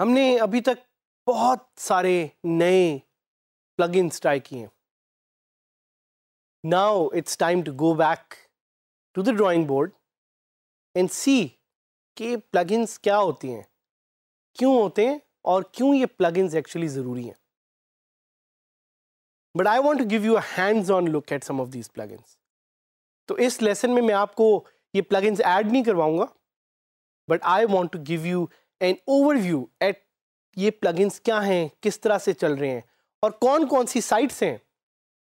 हमने अभी तक बहुत सारे नए प्लगइन्स ट्राई किए now it's time to go back to the drawing board and see कि प्लगइन्स क्या होती हैं, क्यों होते हैं और क्यों ये प्लगइन्स एक्चुअली ज़रूरी हैं। But I want to give you a hands on look at some of these plugins तो इस लेसन में मैं आपको ये प्लगइन्स ऐड नहीं करवाऊँगा but I want to give you an overview at ये प्लगइन्स क्या हैं, किस तरह से चल रहे हैं, और कौन कौन सी साइट्स हैं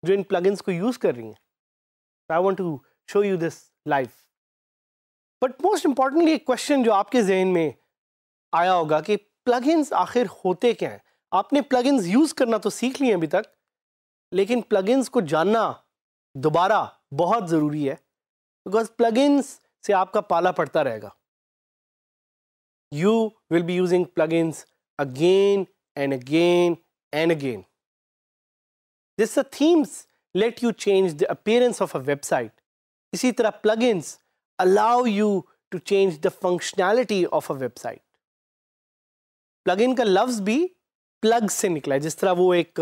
जो इन प्लगइन्स को यूज़ कर रही हैं। I want to show you this life but most importantly एक क्वेश्चन जो आपके जहन में आया होगा कि प्लगइन्स आखिर होते क्या हैं? आपने प्लगइन्स यूज़ करना तो सीख लिए अभी तक, लेकिन प्लगइन्स को जानना दोबारा बहुत ज़रूरी है बिकॉज़ प्लगइन्स से आपका पाला पड़ता रहेगा। You will be using plugins again and again and again this themes let you change the appearance of a website इसी तरह plugins allow you to change the functionality of a website plugin का लफ्ज़ भी plug से निकला है। जिस तरह वो एक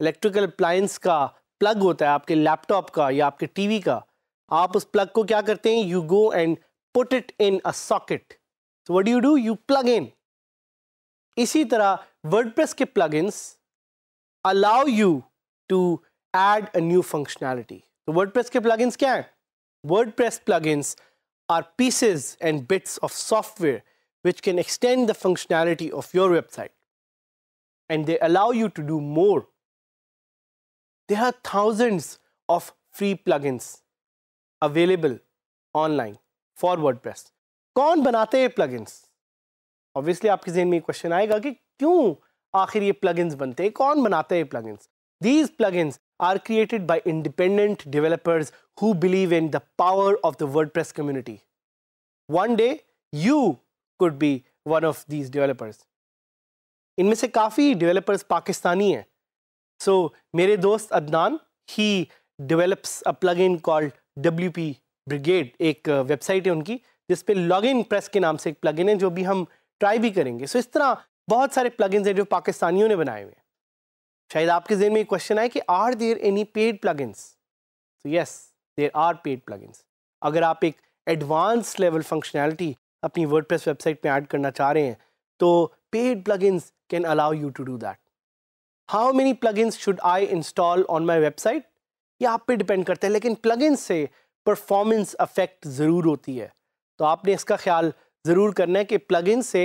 इलेक्ट्रिकल अप्लायंस का प्लग होता है आपके लैपटॉप का या आपके टीवी का, आप उस प्लग को क्या करते हैं? You go and put it in a socket So what you do you plug in इसी तरह वर्डप्रेस के plugins allow you to add a new functionality तो वर्डप्रेस के प्लगइन्स क्या है WordPress plugins are pieces and bits of software which can extend the functionality of your website and they allow you to do more there are thousands of free plugins available online for WordPress. कौन बनाते हैं plug obviously आपके जहन में question आएगा कि क्यों आखिर ये प्लग इन्स बनते हैं? कौन बनाते हैं plug these plug are created by independent developers who believe in the power of the WordPress community one day you could be one of these developers इनमें से काफ़ी डिवेलपर्स पाकिस्तानी हैं। सो so, मेरे दोस्त Adnan he develops a plugin called W P Brigade एक website है उनकी। जिस पे लॉग इन प्रेस के नाम से एक प्लग इन है, जो भी हम ट्राई भी करेंगे। सो इस तरह बहुत सारे प्लग हैं जो पाकिस्तानियों ने बनाए हुए हैं। शायद आपके जहन में क्वेश्चन आए कि are there any paid plugins तो yes there are paid plugins अगर आप एक एडवांस लेवल फंक्शनैलिटी अपनी वर्डप्रेस वेबसाइट पे ऐड करना चाह रहे हैं तो paid plugins can allow you to do that how many plugins should I install on my website ये आप पे डिपेंड करते हैं, लेकिन प्लगइन से परफॉर्मेंस अफेक्ट ज़रूर होती है। तो आपने इसका ख्याल ज़रूर करना है कि प्लगइन से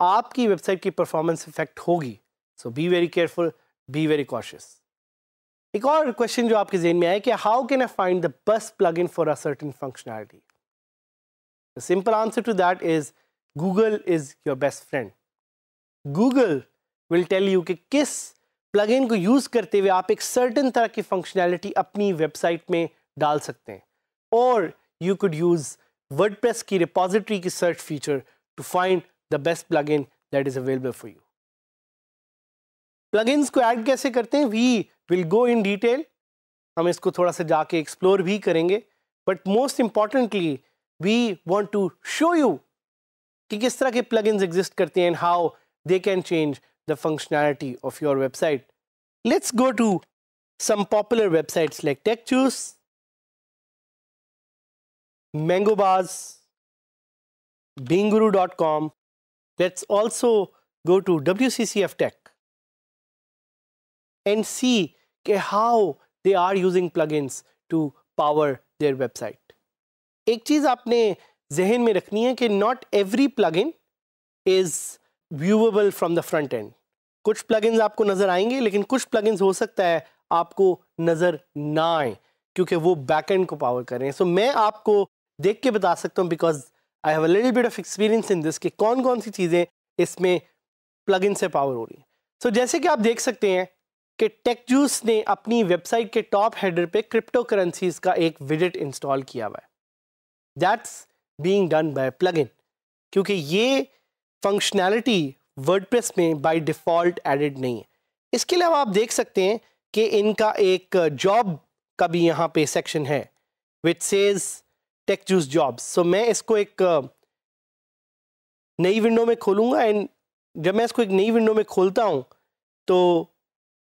आपकी वेबसाइट की परफॉर्मेंस इफ़ेक्ट होगी। So be very careful be very cautious एक और क्वेश्चन जो आपके जहन में आए कि how can I find the best plugin for a certain functionality The simple answer to that is Google is your best friend. Google will tell you कि किस प्लगइन को यूज़ करते हुए आप एक सर्टन तरह की फंक्शनैलिटी अपनी वेबसाइट में डाल सकते हैं। और यू कुड यूज़ वर्डप्रेस की रिपोजिटरी की search feature to find the best plugin that is available for you plugins को ऐड कैसे करते हैं? We will go in detail हम इसको थोड़ा सा जाके एक्सप्लोर भी करेंगे. But most importantly we want to show you कि किस तरह के प्लगइन्स एग्जिस्ट करते हैं and how they can change the functionality of your website. Let's go to some popular websites like TechJuice, MangoBars, Binguru.com. Let's also go to WCCF Tech and see how they are using plugins to power their website. एक चीज़ आपने जहन में रखनी है कि not every plugin is viewable from the front end. कुछ plugins आपको नज़र आएँगे लेकिन कुछ प्लगइन्स हो सकता है आपको नज़र ना आए क्योंकि वो बैकएंड को पावर कर रहे हैं सो so, मैं आपको देख के बता सकता हूँ because I have a little bit of experience in this कि कौन कौन सी चीज़ें इसमें प्लगइन से पावर हो रही हैं। सो so, जैसे कि आप देख सकते हैं कि टेकजूस ने अपनी वेबसाइट के टॉप हेडर पे क्रिप्टो करेंसीज का एक विज़िट इंस्टॉल किया हुआ है। That's being done by plugin क्योंकि ये फंक्शनैलिटी वर्डप्रेस में बाय डिफ़ॉल्ट एडिड नहीं है। इसके अलावा आप देख सकते हैं कि इनका एक जॉब का भी यहाँ पे सेक्शन है which says Tech Juice jobs so मैं इसको एक नई विंडो में खोलूँगा एंड जब मैं इसको एक नई विंडो में खोलता हूँ तो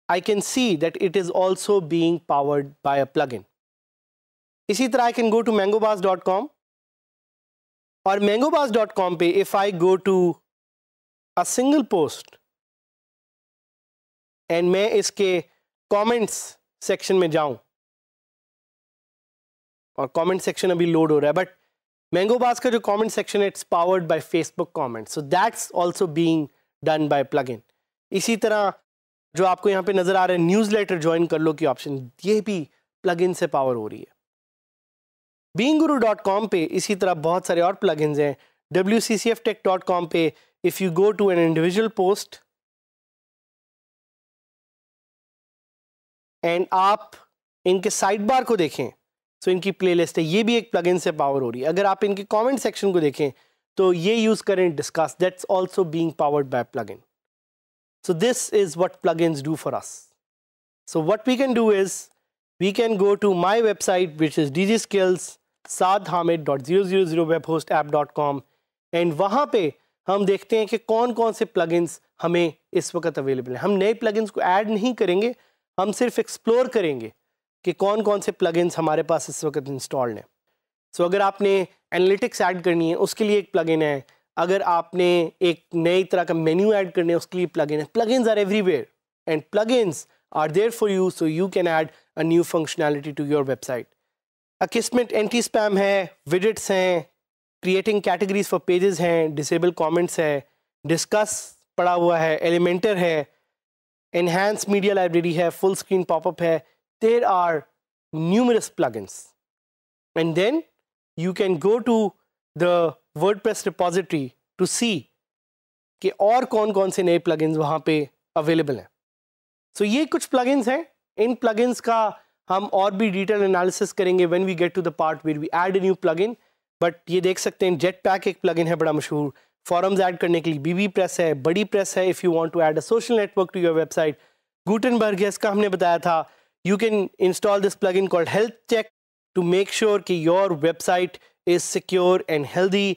I can see that it is also being powered by a plugin इसी तरह I can go to Mangobaaz dot com और मैंगोबाज डॉट कॉम पे if I go to a single post and मैं इसके कमेंट्स सेक्शन में जाऊँ और comment section अभी लोड हो रहा है बट मैंगोबाज का जो कमेंट सेक्शन है it's powered by Facebook comment so that's also being done by plugin इसी तरह जो आपको यहाँ पे नज़र आ रहा है न्यूज़ लेटर ज्वाइन कर लो की ऑप्शन ये भी प्लगइन से पावर हो रही है। बींगुरु डॉट कॉम पे इसी तरह बहुत सारे और प्लगइन्स हैं। W C C F Tech dot com पे if you go to an individual post and आप इनके साइड बार को देखें। सो इनकी प्लेलिस्ट है। ये भी एक प्लगइन से पावर हो रही है। अगर आप इनके कमेंट सेक्शन को देखें तो ये यूज़ करें Disqus that's also being powered by plugin so is is what plugins do for us. So, what we can do is, we can go to my website, which is dgskills sadhamid.000webhostapp.com and वहाँ पे हम देखते हैं कि कौन कौन से plugins हमें इस वक्त अवेलेबल हैं। हम नए प्लगइन्स को ऐड नहीं करेंगे, हम सिर्फ़ एक्सप्लोर करेंगे। कि कौन कौन से प्लगइन्स हमारे पास इस वक्त इंस्टॉल्ड हैं। सो अगर आपने एनालिटिक्स ऐड करनी है, उसके लिए एक प्लगइन है। अगर आपने एक नई तरह का मेन्यू ऐड करना है, उसके लिए प्लगइन है। Plugins are everywhere and plugins are there for you so you can add a new functionality to your website Akismet anti spam है विडिट्स हैं क्रिएटिंग कैटेगरीज फॉर पेजेस हैं डिसेबल कमेंट्स है Disqus पड़ा हुआ है Elementor है, enhanced media library है, full screen pop-up है there are numerous plugins. And then you can go to the WordPress repository to see कि और कौन कौन से नए plugins वहाँ पे available हैं। So ये कुछ plugins हैं। इन plugins का हम और भी डिटेल एनालिसिस करेंगे when we get to the part where we add a new plugin but ये देख सकते हैं जेट पैक एक प्लगइन है बड़ा मशहूर। फॉरम्स ऐड करने के लिए बीबी प्रेस है बड़ी प्रेस है if you want to add a social network to your website Gutenberg है, इसका हमने बताया था। Can install this plugin called Health Check to make sure कि your website is secure and healthy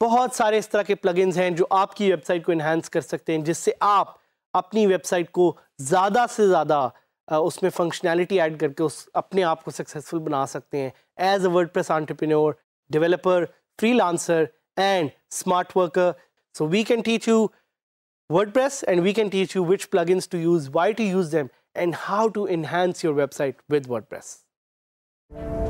बहुत सारे इस तरह के प्लगइन्स हैं जो आपकी वेबसाइट को इन्हांस कर सकते हैं जिससे आप अपनी वेबसाइट को ज़्यादा से ज़्यादा उसमें फंक्शनैलिटी ऐड करके उस अपने आप को सक्सेसफुल बना सकते हैं WordPress entrepreneur developer freelancer and smart worker. So we can teach you WordPress and we can teach you which plugins to use, why to use them, and how to enhance your website with WordPress.